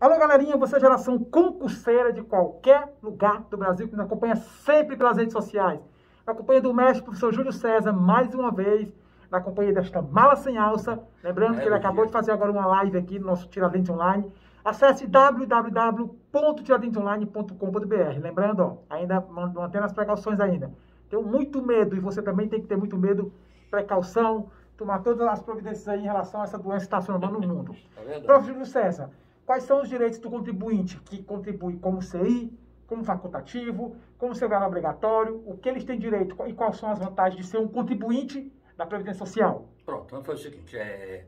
Alô, galerinha, você é geração concurseira de qualquer lugar do Brasil que nos acompanha sempre pelas redes sociais. Na companhia do mestre professor Júlio César, mais uma vez, na companhia desta mala sem alça. Lembrando é, que ele acabou dia. de fazer agora uma live aqui no nosso Tiradentes Online. Acesse www.tiradentesonline.com.br. Lembrando, ó, ainda mantendo as precauções ainda. Tenho muito medo e você também tem que ter muito medo, precaução, tomar todas as providências aí em relação a essa doença que está se no mundo. É Professor Júlio César, Quais são os direitos do contribuinte que contribui como CI, como facultativo, como segurança obrigatório, o que eles têm direito e quais são as vantagens de ser um contribuinte da Previdência Social? Pronto, vamos fazer o seguinte, é,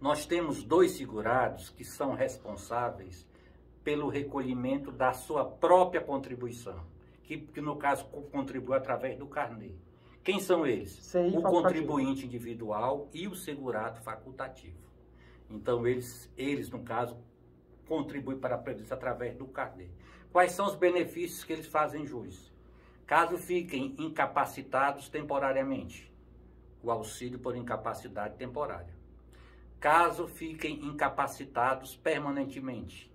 nós temos dois segurados que são responsáveis pelo recolhimento da sua própria contribuição, que, que no caso contribui através do carnê. Quem são eles? CI o contribuinte individual e o segurado facultativo. Então, eles, eles, no caso, contribui para a Previdência através do carnê. Quais são os benefícios que eles fazem jus? Caso fiquem incapacitados temporariamente, o auxílio por incapacidade temporária. Caso fiquem incapacitados permanentemente,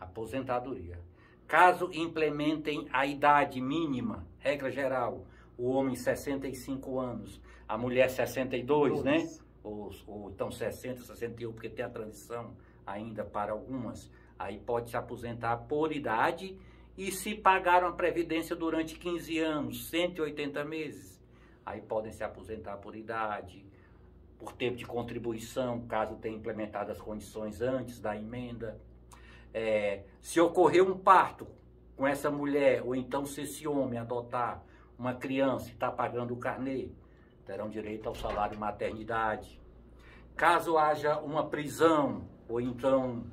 aposentadoria. Caso implementem a idade mínima, regra geral, o homem 65 anos, a mulher 62, né? Ou, ou então 60, 61, porque tem a transição ainda para algumas, aí pode se aposentar por idade e se pagaram a previdência durante 15 anos, 180 meses, aí podem se aposentar por idade, por tempo de contribuição, caso tenha implementado as condições antes da emenda. É, se ocorrer um parto com essa mulher, ou então se esse homem adotar uma criança e está pagando o carnê, terão direito ao salário maternidade. Caso haja uma prisão ou então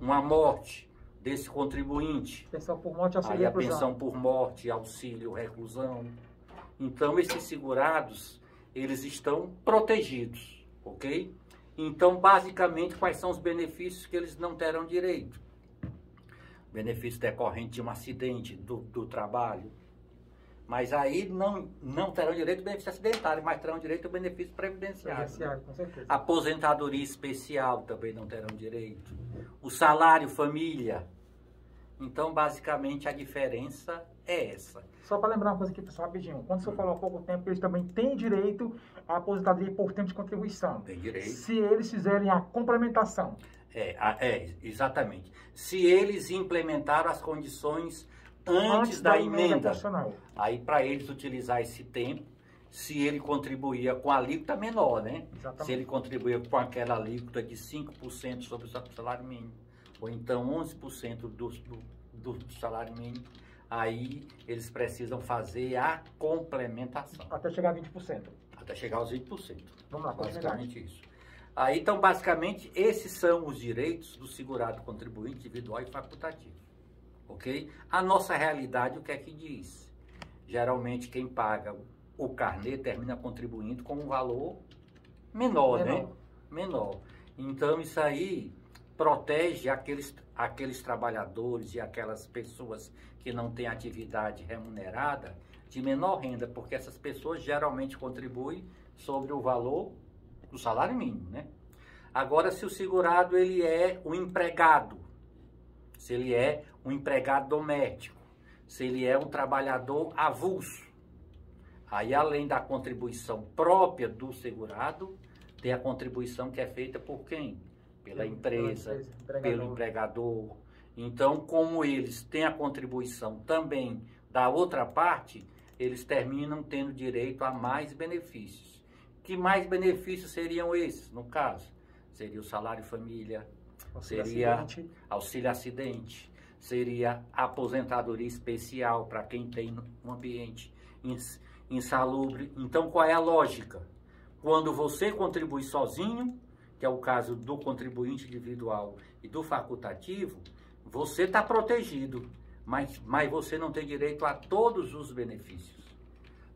uma morte desse contribuinte. Pensão por morte, auxílio Aí a pensão por morte, auxílio, reclusão. Então esses segurados, eles estão protegidos, ok? Então, basicamente, quais são os benefícios que eles não terão direito? Benefício decorrente de um acidente do, do trabalho, mas aí não, não terão direito ao benefício acidentário, mas terão direito ao benefício previdenciário. previdenciário com certeza. Aposentadoria especial também não terão direito. O salário família. Então, basicamente, a diferença é essa. Só para lembrar uma coisa aqui, pessoal, rapidinho. Quando você falou há pouco tempo, eles também têm direito à aposentadoria por tempo de contribuição. Tem direito. Se eles fizerem a complementação. É, é exatamente. Se eles implementaram as condições antes, da, da, emenda. emenda aí, para eles utilizar esse tempo, se ele contribuía com a alíquota menor, né? Exatamente. Se ele contribuía com aquela alíquota de 5% sobre o salário mínimo, ou então 11% do, do, do salário mínimo, aí eles precisam fazer a complementação. Até chegar a 20%. Até chegar aos 20%. Vamos lá, basicamente isso. Aí, então, basicamente, esses são os direitos do segurado contribuinte individual e facultativo ok? A nossa realidade, o que é que diz? Geralmente quem paga o carnê termina contribuindo com um valor menor, né? menor. né? Menor. Então isso aí protege aqueles, aqueles trabalhadores e aquelas pessoas que não têm atividade remunerada de menor renda, porque essas pessoas geralmente contribuem sobre o valor do salário mínimo, né? Agora, se o segurado ele é o empregado, se ele é um empregado doméstico, se ele é um trabalhador avulso. Aí, além da contribuição própria do segurado, tem a contribuição que é feita por quem? Pela empresa, empresa pelo empregador. Então, como eles têm a contribuição também da outra parte, eles terminam tendo direito a mais benefícios. Que mais benefícios seriam esses, no caso? Seria o salário família, auxílio seria acidente. auxílio acidente, seria aposentadoria especial para quem tem um ambiente insalubre. Então, qual é a lógica? Quando você contribui sozinho, que é o caso do contribuinte individual e do facultativo, você está protegido, mas, mas você não tem direito a todos os benefícios.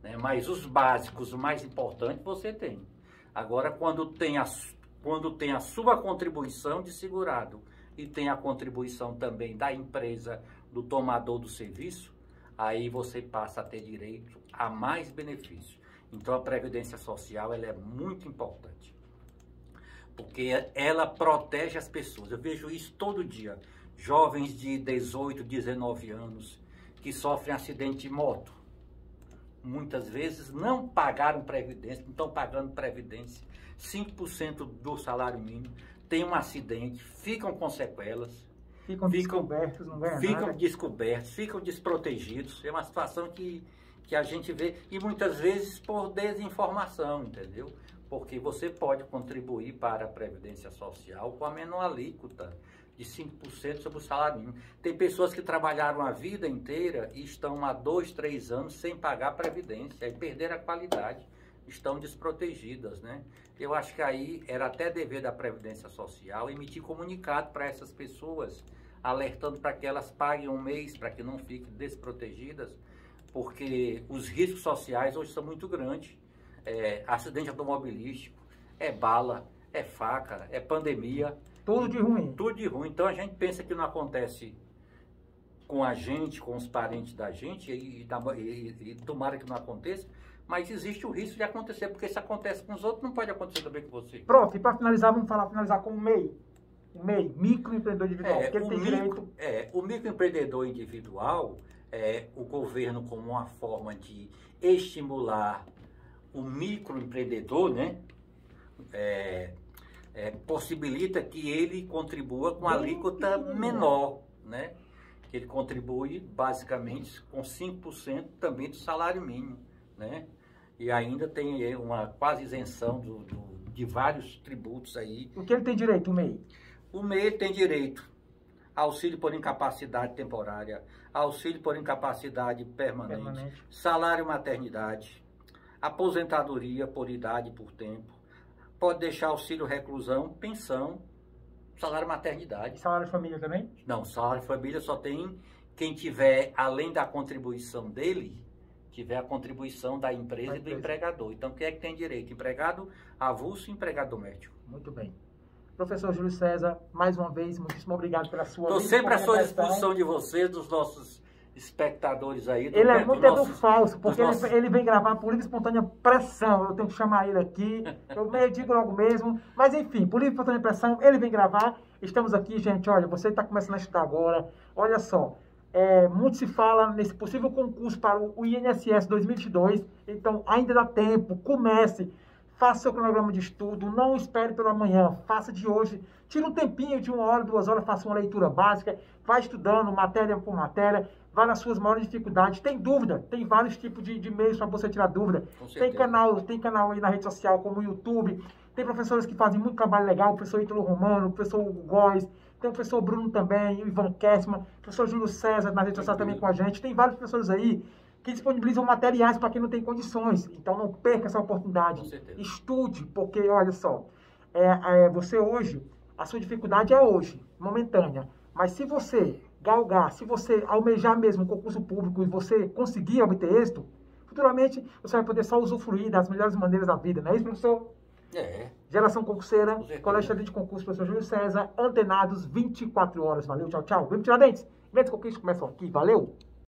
Né? Mas os básicos, o mais importante, você tem. Agora, quando tem a, quando tem a sua contribuição de segurado e tem a contribuição também da empresa, do tomador do serviço, aí você passa a ter direito a mais benefícios. Então a previdência social ela é muito importante. Porque ela protege as pessoas. Eu vejo isso todo dia. jovens de 18, 19 anos que sofrem acidente de moto. Muitas vezes não pagaram previdência, não estão pagando previdência. 5% do salário mínimo tem um acidente, ficam com sequelas. Ficam, ficam descobertos, não ganham Ficam nada. descobertos, ficam desprotegidos. É uma situação que, que a gente vê, e muitas vezes por desinformação, entendeu? Porque você pode contribuir para a Previdência Social com a menor alíquota de 5% sobre o salário mínimo. Tem pessoas que trabalharam a vida inteira e estão há dois, três anos sem pagar a Previdência e perderam a qualidade, estão desprotegidas, né? Eu acho que aí era até dever da Previdência Social emitir comunicado para essas pessoas, alertando para que elas paguem um mês, para que não fiquem desprotegidas, porque os riscos sociais hoje são muito grandes. É, acidente automobilístico, é bala, é faca, é pandemia. Tudo de ruim. Tudo de ruim. Então a gente pensa que não acontece com a gente, com os parentes da gente, e, e, e, e tomara que não aconteça, mas existe o risco de acontecer, porque se acontece com os outros, não pode acontecer também com você. Prof, e para finalizar, vamos falar, finalizar com o MEI. O MEI, microempreendedor individual, É, o, micro, direito. é, o microempreendedor individual, é, o governo como uma forma de estimular o microempreendedor, né? É, é, possibilita que ele contribua com alíquota menor, né? Que ele contribui basicamente com 5% também do salário mínimo, né? E ainda tem uma quase isenção do, do- de vários tributos aí. O que ele tem direito, o MEI? O MEI tem direito auxílio por incapacidade temporária, auxílio por incapacidade permanente, Permanente. salário maternidade, aposentadoria por idade e por tempo, pode deixar auxílio reclusão, pensão, salário maternidade. salário de família também? Não, salário família só tem quem tiver, além da contribuição dele, tiver a contribuição da empresa Da e do empresa. empregador. Então, quem é que tem direito? Empregado avulso e empregado doméstico. Muito bem. Professor Júlio César, mais uma vez, muitíssimo obrigado pela sua Estou sempre à sua disposição de vocês, dos nossos espectadores aí. do- Ele é muito do nossos- falso, porque ele, nossos- ele vem gravar por livre espontânea pressão. Eu tenho que chamar ele aqui. Eu meio digo logo mesmo. Mas enfim, por livre espontânea pressão, ele vem gravar. Estamos aqui, gente. Olha, você está começando a estudar agora. Olha só. é, muito se fala nesse possível concurso para o o INSS 2022. Então, ainda dá tempo. Comece. Faça seu cronograma de estudo. Não espere pelo amanhã. Faça de hoje. Tira um tempinho de uma hora, duas horas. Faça uma leitura básica. Vai estudando matéria por matéria. Vai nas suas maiores dificuldades. Tem dúvida? Tem vários tipos de, de meios para você tirar dúvida. Tem canal, tem canal aí na rede social, como o YouTube. Tem professores que fazem muito trabalho legal, o professor Ítalo Romano, o professor Hugo Góes, tem o professor Bruno também, o Ivan Kessman, o professor Júlio César na rede social também com a gente. Tem vários professores aí que disponibilizam materiais para quem não tem condições. Então não perca essa oportunidade. Estude, porque olha só, é, é, você hoje, a sua dificuldade é hoje, momentânea. Mas se você galgar, se você almejar mesmo um concurso público e você conseguir obter êxito, futuramente você vai poder só usufruir das melhores maneiras da vida, não é isso, professor? É. Geração concurseira. Colégio de Concurso, professor Júlio César, antenados 24 horas. Valeu, tchau, tchau. Vem tirar dentes. Ventos Conquistas começam aqui, valeu!